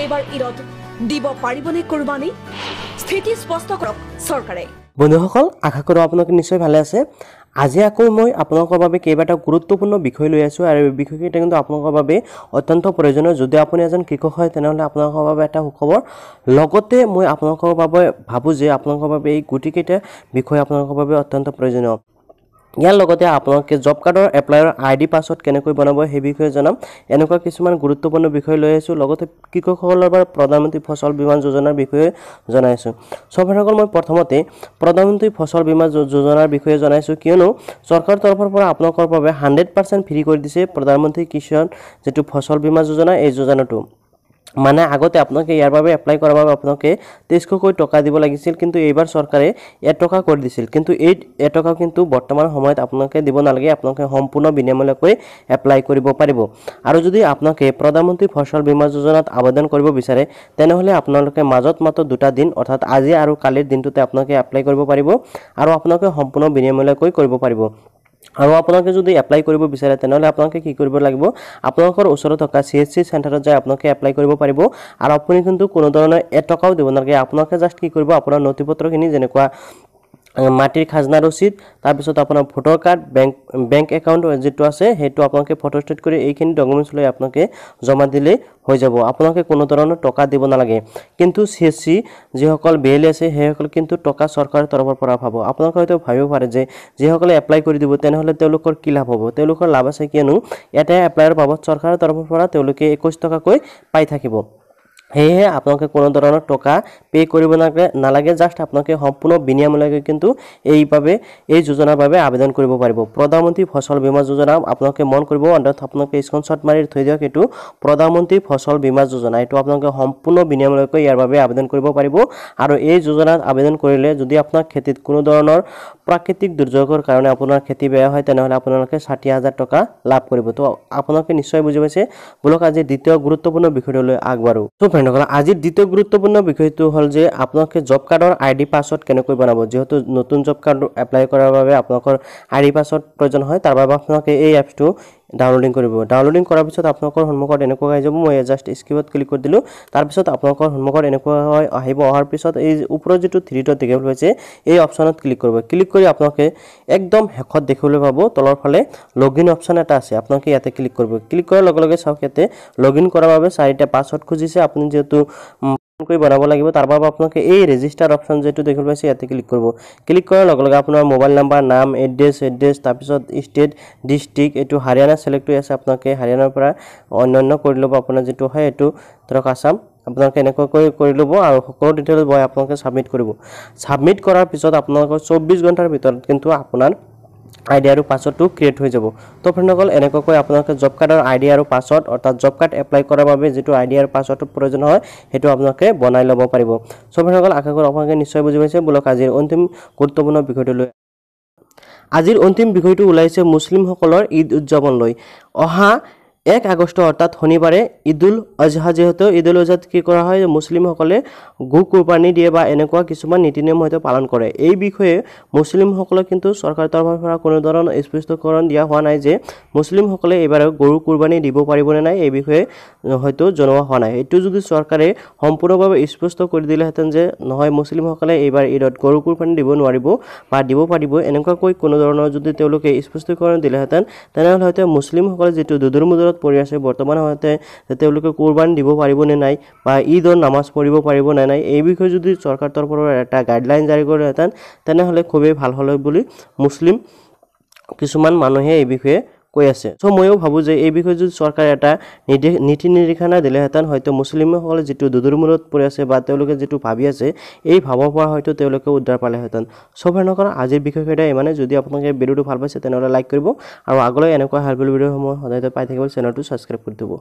এইবাৰ ঈদত দিব পাৰিবনে কোৰবানী? স্থিতি স্পষ্ট কৰক চৰকাৰে। বন্ধুসকল আশা কৰোঁ আপোনালোকে নিশ্চয় ভালে আছে। আজি আকৌ মই আপোনালোকৰ বাবে কেইবাটাও গুৰুত্বপূৰ্ণ বিষয় লৈ আছোঁ আৰু এই বিষয়কেইটা কিন্তু আপোনালোকৰ বাবে অত্যন্ত প্ৰয়োজনীয়। যদি আপুনি এজন কৃষক হয় তেনেহ'লে আপোনালোকৰ বাবে এটা সুখবৰ। লগতে মই আপোনালোকৰ বাবে ভাবোঁ যে আপোনালোকৰ বাবে এই গুটিকেইটা বিষয় আপোনালোকৰ বাবে অত্যন্ত প্ৰয়োজনীয়। ইয়াৰ লগতে আপোনালোকে জব কাৰ্ডৰ এপ্লাইৰ আই ডি পাছৱৰ্ড কেনেকৈ বনাব সেই বিষয়ে জনাম। এনেকুৱা কিছুমান গুৰুত্বপূৰ্ণ বিষয় লৈ আহিছোঁ লগতে কৃষকসকলৰ বাবে প্ৰধানমন্ত্ৰী ফচল বীমা যোজনাৰ বিষয়ে জনাইছোঁ। চবসকল মই প্ৰথমতে প্ৰধানমন্ত্ৰী ফচল বীমা যোজনাৰ বিষয়ে জনাইছোঁ। কিয়নো চৰকাৰৰ তৰফৰ পৰা আপোনালোকৰ বাবে হাণ্ড্ৰেড পাৰ্চেণ্ট ফ্ৰী কৰি দিছে প্ৰধানমন্ত্ৰী কিষাণ যিটো ফচল বীমা যোজনা এই যোজনাটো। মানে আগতে আপোনালোকে ইয়াৰ বাবে এপ্লাই কৰাৰ বাবে আপোনালোকে তেইছশকৈ টকা দিব লাগিছিল কিন্তু এইবাৰ চৰকাৰে এটকা কৰি দিছিল। কিন্তু এই এটকা কিন্তু বৰ্তমান সময়ত আপোনালোকে দিব নালাগে আপোনালোকে সম্পূৰ্ণ বিনামূলীয়াকৈ এপ্লাই কৰিব পাৰিব। আৰু যদি আপোনালোকে প্ৰধানমন্ত্ৰী ফচল বীমা যোজনাত আবেদন কৰিব বিচাৰে তেনেহ'লে আপোনালোকে মাজত মাত্ৰ দুটা দিন অৰ্থাৎ আজি আৰু কালিৰ দিনটোতে আপোনালোকে এপ্লাই কৰিব পাৰিব আৰু আপোনালোকে সম্পূৰ্ণ বিনামূলীয়াকৈ কৰিব পাৰিব। আৰু আপোনালোকে যদি এপ্লাই কৰিব বিচাৰে তেনেহ'লে আপোনালোকে কি কৰিব লাগিব? আপোনালোকৰ ওচৰত থকা চি এছ চি চেণ্টাৰত যাই আপোনালোকে এপ্লাই কৰিব পাৰিব। আৰু আপুনি কিন্তু কোনো ধৰণৰ এটকাও দিব নালাগে। আপোনালোকে জাষ্ট কি কৰিব আপোনাৰ নথি পত্ৰখিনি যেনেকুৱা মাটিৰ খাজনা ৰচিদ তাৰপিছত আপোনাৰ voter card bank bank account যিটো আছে সেইটো আপোনালোকে ফটোষ্টেট কৰি এইখিনি ডকুমেণ্টছ লৈ আপোনালোকে জমা দিলেই হৈ যাব। আপোনালোকে কোনো ধৰণৰ টকা দিব নালাগে। কিন্তু চি এছ চি যিসকল বি এল আছে সেইসকল কিন্তু টকা চৰকাৰৰ তৰফৰ পৰা পাব। আপোনালোকে হয়তো ভাবিব পাৰে যে যিসকলে এপ্লাই কৰি দিব তেনেহ'লে তেওঁলোকৰ কি লাভ হ'ব? তেওঁলোকৰ লাভ আছে কিয়নো এটাই এপ্লাইৰ বাবদ চৰকাৰৰ তৰফৰ পৰা তেওঁলোকে একৈছ টকাকৈ পাই থাকিব। সেয়েহে আপোনালোকে কোনো ধৰণৰ টকা পে' কৰিব নালাগে নালাগে জাষ্ট আপোনালোকে সম্পূৰ্ণ বিনামূলীয়াকৈ কিন্তু এইবাবে এই যোজনাৰ বাবে আবেদন কৰিব পাৰিব। প্ৰধানমন্ত্ৰী ফচল বীমা যোজনা আপোনালোকে মন কৰিব অন্তত আপোনালোকে স্ক্ৰীনশ্বট মাৰি থৈ দিয়ক এইটো প্ৰধানমন্ত্ৰী ফচল বীমা যোজনা। এইটো আপোনালোকে সম্পূৰ্ণ বিনামূলীয়াকৈ ইয়াৰ বাবে আবেদন কৰিব পাৰিব। আৰু এই যোজনাত আবেদন কৰিলে যদি আপোনাৰ খেতিত কোনো ধৰণৰ প্ৰাকৃতিক দুৰ্যোগৰ কাৰণে আপোনাৰ খেতি বেয়া হয় তেনেহ'লে আপোনালোকে ষাঠি হাজাৰ টকা লাভ কৰিব। তো আপোনালোকে নিশ্চয় বুজি পাইছে। বোলক আজি দ্বিতীয় গুৰুত্বপূৰ্ণ বিষয়টোলৈ আগবাঢ়ো। ফ্ৰেণ্ডসকল আজিৰ দ্বিতীয় গুৰুত্বপূৰ্ণ বিষয়টো হ'ল যে আপোনালোকে জব কাৰ্ডৰ আই ডি পাছৱৰ্ড কেনেকৈ বনাব? যিহেতু নতুন জব কাৰ্ড এপ্লাই কৰাৰ বাবে আপোনালোকৰ আই ডি পাছৱৰ্ড প্ৰয়োজন হয় তাৰ বাবে আপোনালোকে এই এপছটো ডাউনলোডিং কৰিব। ডাউনলোডিং কৰাৰ পিছত আপোনালোকৰ সন্মুখত এনেকুৱা আহি যাব মই জাষ্ট স্কিপত ক্লিক কৰি দিলোঁ। তাৰপিছত আপোনালোকৰ সন্মুখত এনেকুৱা আহিব। অহাৰ পিছত এই ওপৰত যিটো থ্ৰী ডট দেখিবলৈ পাইছে এই অপশ্যনত ক্লিক কৰিব। ক্লিক কৰি আপোনালোকে একদম শেষত দেখিবলৈ পাব তলৰ ফালে লগ ইন অপশ্যন এটা আছে। আপোনালোকে ইয়াতে ক্লিক কৰিব। ক্লিক কৰাৰ লগে লগে চাওক ইয়াতে লগ ইন কৰাৰ বাবে চাৰিটা পাছৱৰ্ড খুজিছে। আপুনি যিহেতু কৰি বনাব লাগিব তাৰ বাবে আপোনালোকে এই ৰেজিষ্টাৰ অপশ্যন যিটো দেখিবলৈ পাইছে ইয়াতে ক্লিক কৰিব। ক্লিক কৰাৰ লগে লগে আপোনাৰ মোবাইল নাম্বাৰ নাম এড্ৰেছ এড্ৰেছ তাৰপিছত ষ্টেট ডিষ্ট্ৰিক্ট এইটো হাৰিয়ানা চিলেক্ট হৈ আছে আপোনালোকে। হাৰিয়ানাৰ পৰা অন্যান্য কৰি ল'ব আপোনাৰ যিটো হয় এইটো ধৰক আছাম। আপোনালোকে এনেকুৱাকৈ কৰি ল'ব আৰু সকলো ডিটেইলছ মই আপোনালোকে ছাবমিট কৰিব। ছাবমিট কৰাৰ পিছত আপোনালোকৰ চৌব্বিছ ঘণ্টাৰ ভিতৰত কিন্তু আপোনাৰ আই ডি আৰু পাছৱৰ্ডটো ক্ৰিয়েট হৈ যাব। তো ফ্ৰেণ্ডসকল এনেকুৱাকৈ আপোনালোকে জব কাৰ্ডৰ আই ডি আৰু পাছৱৰ্ড অৰ্থাৎ জব কাৰ্ড এপ্লাই কৰাৰ বাবে যিটো আই ডি আৰু পাছৱৰ্ডৰ প্ৰয়োজন হয় সেইটো আপোনালোকে বনাই ল'ব পাৰিব। চ' ফ্ৰেণ্ডসকল আশা কৰোঁ আপোনালোকে নিশ্চয় বুজি পাইছে। বোলক আজিৰ অন্তিম গুৰুত্বপূৰ্ণ বিষয়টো লৈ। আজিৰ অন্তিম বিষয়টো ওলাইছে মুছলিমসকলৰ ঈদ উদযাপন লৈ অহা এক আগষ্ট অৰ্থাৎ শনিবাৰে ঈদুল আজহা যিহেতু ঈদুল আজহাত কি কৰা হয় মুছলিমসকলে গো কোৰবানী দিয়ে বা এনেকুৱা কিছুমান নীতি নিয়ম হয়তো পালন কৰে। এই বিষয়ে মুছলিমসকলক কিন্তু চৰকাৰৰ তৰফৰ পৰা কোনো ধৰণৰ স্পষ্টীকৰণ দিয়া হোৱা নাই যে মুছলিমসকলে এইবাৰ গৰু কোৰবানী দিব পাৰিবনে নাই এই বিষয়ে হয়তো জনোৱা হোৱা নাই। এইটো যদি চৰকাৰে সম্পূৰ্ণভাৱে স্পষ্ট কৰি দিলেহেঁতেন যে নহয় মুছলিমসকলে এইবাৰ ঈদত গৰু কোৰবানী দিব নোৱাৰিব বা দিব পাৰিব এনেকুৱাকৈ কোনো ধৰণৰ যদি তেওঁলোকে স্পষ্টীকৰণ দিলেহেঁতেন তেনেহ'লে হয়তো মুছলিমসকলে যিটো দুদুৰ মুদুৰত পৰি আছে বৰ্তমান সময়তে যে তেওঁলোকে কোৰবানী দিব পাৰিবনে নাই বা ঈদৰ নামাজ পঢ়িব পাৰিব নে নাই এই বিষয়ে যদি চৰকাৰৰ তৰফৰ পৰা এটা গাইডলাইন জাৰি কৰিলেহেঁতেন তেনেহ'লে খুবেই ভাল হ'লে বুলি মুছলিম কিছুমান মানুহে এই বিষয়ে কৈ আছে। চ' ময়ো ভাবোঁ যে এই বিষয়ে যদি চৰকাৰে এটা নিৰ্দেশ নীতি নিৰ্দেশনা দিলেহেঁতেন হয়তো মুছলিমসকলে যিটো দুদুৰ মূৰত পৰি আছে বা তেওঁলোকে যিটো ভাবি আছে এই ভাবৰ পৰা হয়তো তেওঁলোকে উদ্ধাৰ পালেহেঁতেন চ' ফ্ৰেণ্ডসকল আজিৰ বিষয়কেইটা ইমানে যদি আপোনালোকে ভিডিঅ'টো ভাল পাইছে তেনেহ'লে লাইক কৰিব আৰু আগলৈ এনেকুৱা হেল্পফুল ভিডিঅ'সমূহ সদায় পাই থাকিবলৈ চেনেলটো ছাবস্ক্ৰাইব কৰি দিব